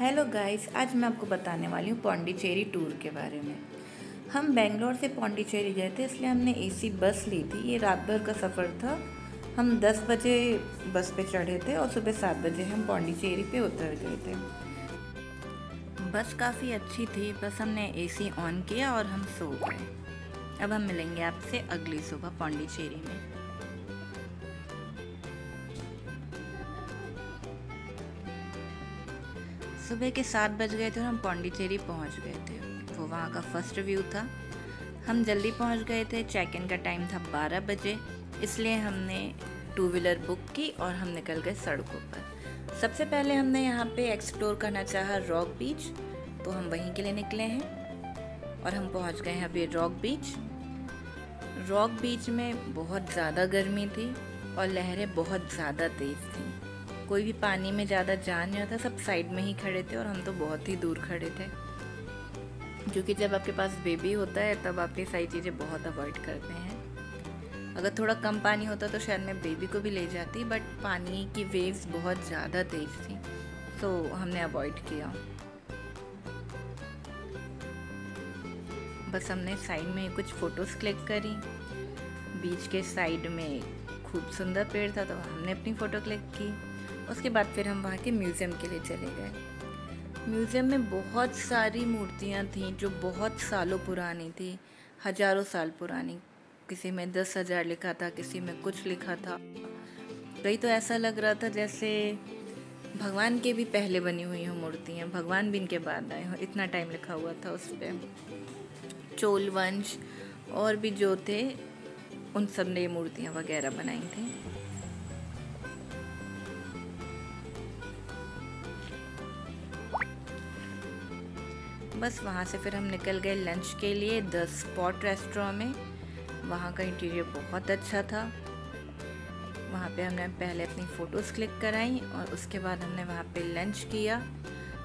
Hello guys आज मैं आपको बताने वाली हूँ पौंडीचेरी टूर के बारे में। हम बेंगलोर से पौंडीचेरी गए थे, इसलिए हमने एसी बस ली थी। ये रात भर का सफ़र था। हम 10 बजे बस पे चढ़े थे और सुबह सात बजे हम पौंडीचेरी पे उतर गए थे। बस काफ़ी अच्छी थी। बस हमने एसी ऑन किया और हम सो गए। अब हम मिलेंगे आपसे अगली सुबह पौंडीचेरी में। सुबह के सात बज गए थे और हम पौंडीचेरी पहुँच गए थे। वो वहाँ का फ़र्स्ट व्यू था। हम जल्दी पहुँच गए थे। चेक इन का टाइम था बारह बजे। इसलिए हमने टू व्हीलर बुक की और हम निकल गए सड़कों पर। सबसे पहले हमने यहाँ पे एक्सप्लोर करना चाहा रॉक बीच तो हम वहीं के लिए निकले हैं और हम पहुँच गए हैं अभी रॉक बीच रॉक बीच में बहुत ज़्यादा गर्मी थी और लहरें बहुत ज़्यादा तेज़ थी। कोई भी पानी में ज़्यादा जा नहीं था सब साइड में ही खड़े थे और हम तो बहुत ही दूर खड़े थे। क्योंकि जब आपके पास बेबी होता है, तब आप ये सारी चीज़ें बहुत अवॉइड करते हैं। अगर थोड़ा कम पानी होता तो शायद मैं बेबी को भी ले जाती बट पानी की वेव्स बहुत ज़्यादा तेज़ थी तो हमने अवॉइड किया। बस हमने साइड में कुछ फ़ोटोज़ क्लिक करी। बीच के साइड में खूब सुंदर पेड़ था तो हमने अपनी फ़ोटो क्लिक की। उसके बाद फिर हम वहाँ के म्यूज़ियम के लिए चले गए। म्यूज़ियम में बहुत सारी मूर्तियाँ थीं जो बहुत सालों पुरानी थी, हज़ारों साल पुरानी। किसी में दस हज़ार लिखा था, किसी में कुछ लिखा था। कई तो ऐसा लग रहा था जैसे भगवान के भी पहले बनी हुई हों मूर्तियाँ, भगवान भी इनके बाद आए हों। इतना टाइम लिखा हुआ था उस पर चोल वंश और भी जो थे, उन सबने मूर्तियाँ वगैरह बनाई थी। बस वहाँ से फिर हम निकल गए लंच के लिए द स्पॉट रेस्टोरेंट में। वहाँ का इंटीरियर बहुत अच्छा था। वहाँ पे हमने पहले अपनी फ़ोटोज़ क्लिक कराई और उसके बाद हमने वहाँ पे लंच किया।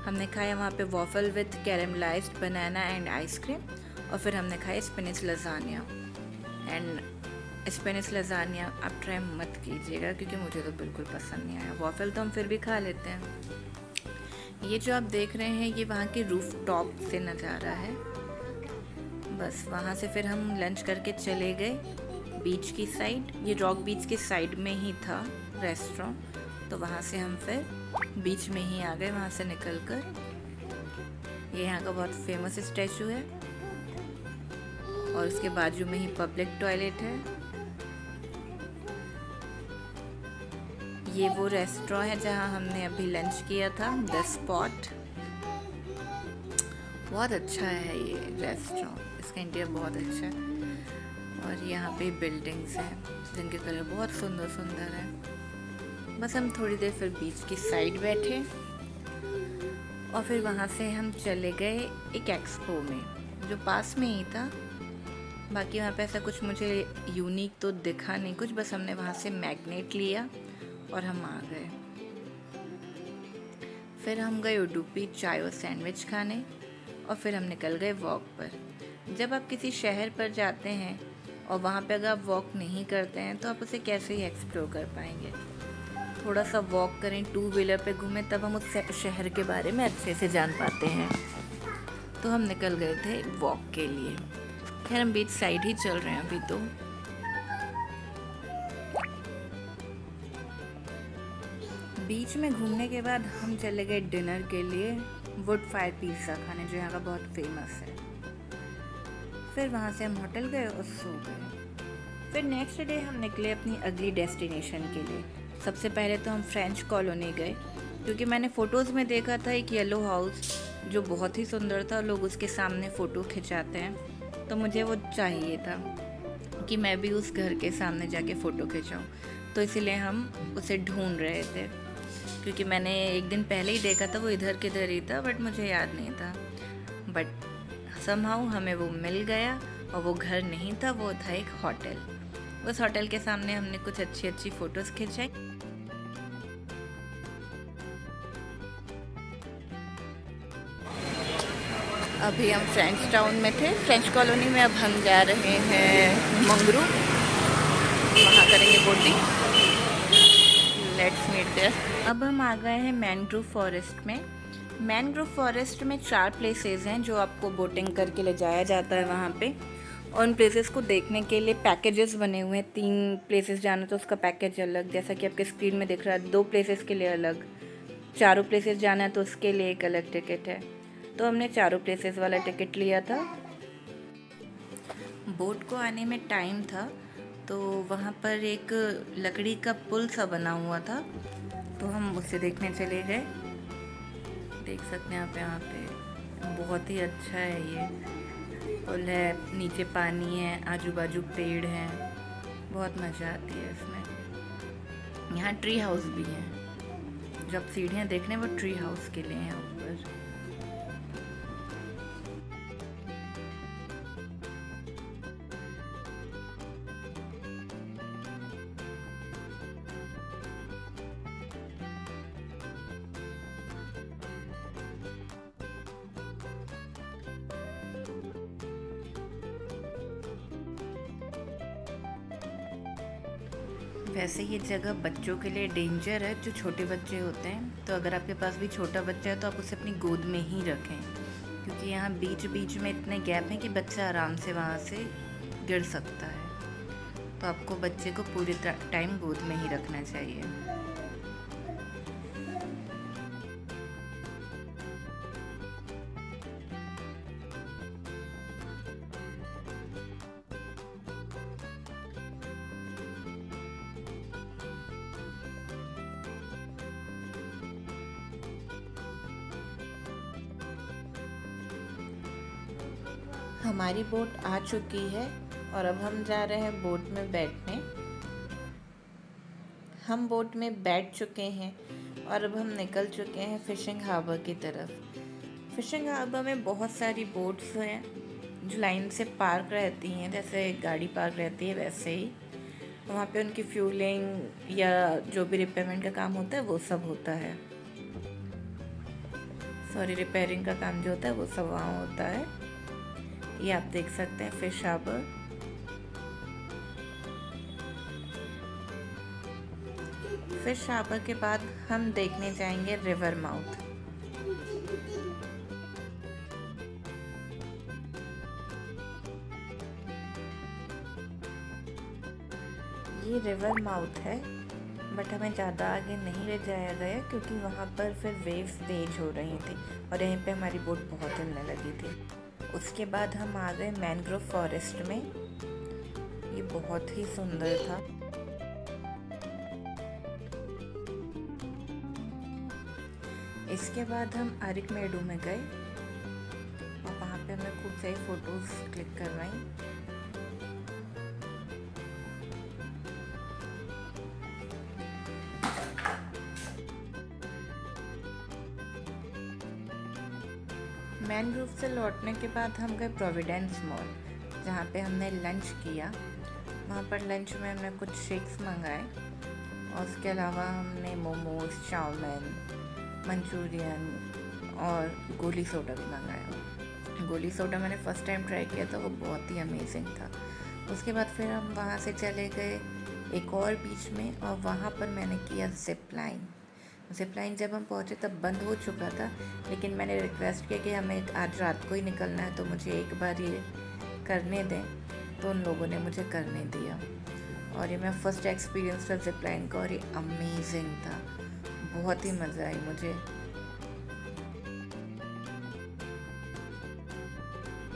हमने खाया वहाँ पे waffle with caramelized banana and ice cream और फिर हमने खाया spinach lasagna and Spanish lasagna आप ट्राई मत कीजिएगा क्योंकि मुझे तो बिल्कुल पसंद नहीं आया। वॉफल तो हम फिर भी खा लेते हैं। ये जो आप देख रहे हैं, ये वहाँ के रूफ टॉप से नज़ारा है। बस वहाँ से फिर हम लंच करके चले गए बीच की साइड ये रॉक बीच के साइड में ही था रेस्टोरेंट तो वहाँ से हम फिर बीच में ही आ गए, वहाँ से निकल कर ये यहाँ का बहुत फ़ेमस स्टैचू है। और उसके बाजू में ही पब्लिक टॉयलेट है। ये वो रेस्टोरेंट है जहाँ हमने अभी लंच किया था द स्पॉट बहुत अच्छा है ये रेस्टोरेंट इसका इंटीरियर बहुत अच्छा है। और यहाँ पे बिल्डिंग्स हैं, जिनके कलर बहुत सुंदर सुंदर है। बस हम थोड़ी देर फिर बीच की साइड बैठे और फिर वहाँ से हम चले गए एक एक्सपो में, जो पास में ही था। बाकी वहाँ पे ऐसा कुछ मुझे यूनिक तो दिखा नहीं, कुछ बस हमने वहाँ से मैग्नेट लिया। और हम आ गए। फिर हम गए उडुपी चाय और सैंडविच खाने और फिर हम निकल गए वॉक पर। जब आप किसी शहर पर जाते हैं और वहाँ पे अगर आप वॉक नहीं करते हैं तो आप उसे कैसे ही एक्सप्लोर कर पाएँगे? थोड़ा सा वॉक करें टू व्हीलर पे घूमें, तब हम उस शहर के बारे में अच्छे से जान पाते हैं। तो हम निकल गए थे वॉक के लिए। खैर, हम बीच साइड ही चल रहे हैं अभी तो। बीच में घूमने के बाद हम चले गए डिनर के लिए वुड फायर पिज़्ज़ा खाने, जो यहाँ का बहुत फ़ेमस है। फिर वहाँ से हम होटल गए और सो गए। फिर नेक्स्ट डे हम निकले अपनी अगली डेस्टिनेशन के लिए। सबसे पहले तो हम फ्रेंच कॉलोनी गए, क्योंकि मैंने फ़ोटोज़ में देखा था एक येलो हाउस जो बहुत ही सुंदर था लोग उसके सामने फ़ोटो खिंचाते हैं। तो मुझे वो चाहिए था कि मैं भी उस घर के सामने जाके फ़ोटो खिंचाऊँ। तो इसीलिए हम उसे ढूंढ रहे थे। क्योंकि मैंने एक दिन पहले ही देखा था, वो इधर किधर ही था बट मुझे याद नहीं था। बट समहाउ हमें वो मिल गया और वो घर नहीं था, वो था एक होटल उस होटल के सामने हमने कुछ अच्छी अच्छी फ़ोटोज़ खिंचाई। अभी हम फ्रेंच टाउन में थे। फ्रेंच कॉलोनी में अब हम जा रहे हैं मंगरू। वहाँ करेंगे बोटिंग लेट्स मीट देयर अब हम आ गए हैं मैनग्रोव फॉरेस्ट में। मैनग्रोव फॉरेस्ट में चार प्लेसेस हैं जो आपको बोटिंग करके ले जाया जाता है वहाँ पे। और उन प्लेसेस को देखने के लिए पैकेजेस बने हुए हैं। तीन प्लेसेस जाना तो उसका पैकेज अलग, जैसा कि आपके स्क्रीन में दिख रहा है, दो प्लेसेस के लिए अलग। चारों प्लेसेस जाना है तो उसके लिए एक अलग टिकट है। तो हमने चारों प्लेसेस वाला टिकट लिया था। बोट को आने में टाइम था तो वहाँ पर एक लकड़ी का पुल सा बना हुआ था। तो हम उसे देखने चले गए। देख सकते हैं आप यहाँ पे। बहुत ही अच्छा है ये। पुल है, नीचे पानी है आजू बाजू पेड़ हैं। बहुत मज़ा आती है इसमें। यहाँ ट्री हाउस भी है। जब सीढ़ियाँ देखने, वो ट्री हाउस के लिए हैं। वैसे ये जगह बच्चों के लिए डेंजर है, जो छोटे बच्चे होते हैं। तो अगर आपके पास भी छोटा बच्चा है तो आप उसे अपनी गोद में ही रखें। क्योंकि यहाँ बीच बीच में इतने गैप हैं कि बच्चा आराम से वहाँ से गिर सकता है। तो आपको बच्चे को पूरे टाइम गोद में ही रखना चाहिए। हमारी बोट आ चुकी है और अब हम जा रहे हैं बोट में बैठने। हम बोट में बैठ चुके हैं और अब हम निकल चुके हैं फ़िशिंग हार्बर की तरफ़। फ़िशिंग हार्बर में बहुत सारी बोट्स हैं जो लाइन से पार्क रहती हैं, जैसे गाड़ी पार्क रहती है वैसे ही। वहाँ पे उनकी फ्यूलिंग या जो भी रिपेयरमेंट का काम होता है, वो सब होता है। सॉरी, रिपेयरिंग का काम जो होता है, वो सब वहाँ होता है। ये आप देख सकते हैं फ़िश हार्बर। फ़िश हार्बर के बाद हम देखने जाएँगे रिवर माउथ। ये रिवर माउथ है, बट हमें ज़्यादा आगे नहीं ले जाया गया क्योंकि वहाँ पर फिर वेव्स तेज हो रही थी और यहीं पे हमारी बोट बहुत हिलने लगी थी। उसके बाद हम आ गए मैनग्रोव फॉरेस्ट में। ये बहुत ही सुंदर था। इसके बाद हम अरिक मेडू में गए। और वहाँ पे हमें खूब सारी फ़ोटोज़ क्लिक करवाई। से लौटने के बाद हम गए प्रोविडेंस मॉल जहाँ पे हमने लंच किया। वहाँ पर लंच में हमने कुछ शेक्स मंगाए। और उसके अलावा हमने मोमोज चाउमीन, मंचूरियन और गोली सोडा भी मंगाया। गोली सोडा मैंने फ़र्स्ट टाइम ट्राई किया था वो बहुत ही अमेजिंग था। उसके बाद फिर हम वहाँ से चले गए एक और बीच में और वहाँ पर मैंने किया जिप लाइन जिप लाइन जब हम पहुँचे तब बंद हो चुका था, लेकिन मैंने रिक्वेस्ट किया कि हमें आज रात को ही निकलना है तो मुझे एक बार ये करने दें। तो उन लोगों ने मुझे करने दिया। और ये मेरा फ़र्स्ट एक्सपीरियंस था जिप लाइन का और ये अमेजिंग था। बहुत ही मज़ा आई मुझे।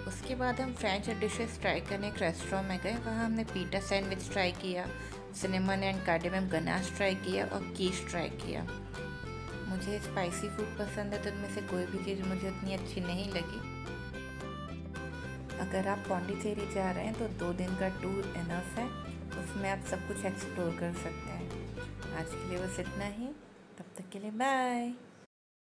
उसके बाद हम फ्रेंच डिशेस ट्राई करने एक रेस्टोरेंट में गए। वहाँ हमने पीटा सैंडविच ट्राई किया cinnamon and cardamom ganache try किया और कीश ट्राई किया। मुझे स्पाइसी फ़ूड पसंद है तो उनमें से कोई भी चीज़ मुझे उतनी अच्छी नहीं लगी। अगर आप पौंडीचेरी जा रहे हैं तो दो दिन का टूर इनफ है। उसमें आप सब कुछ एक्सप्लोर कर सकते हैं। आज के लिए बस इतना ही। तब तक के लिए बाय